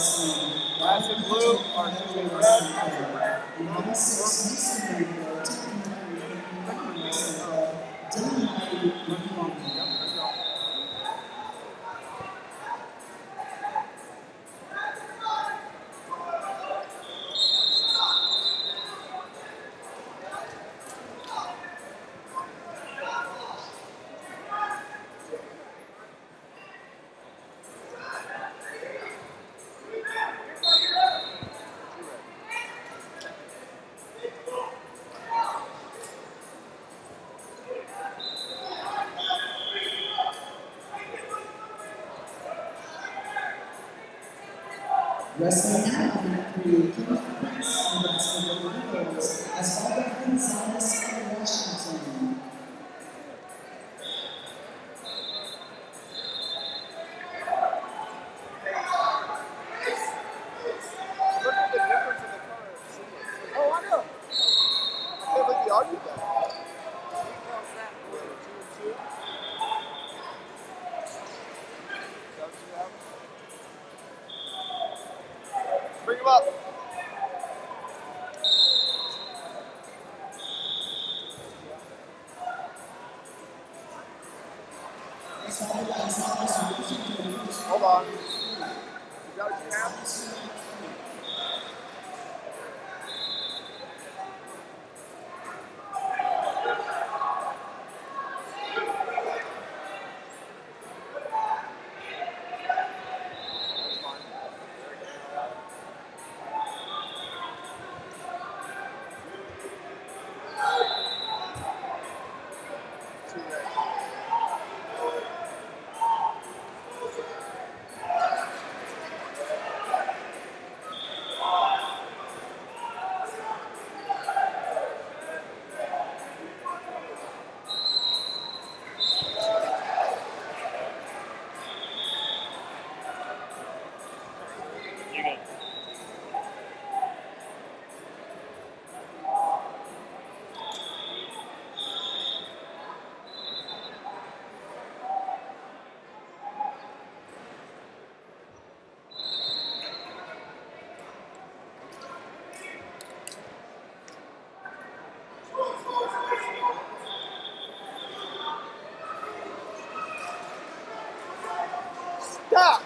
Patriot Wrestling. Classic blue, Club. And number six, Wrestling on mat three, up. Hold on. You got his cap? Stop!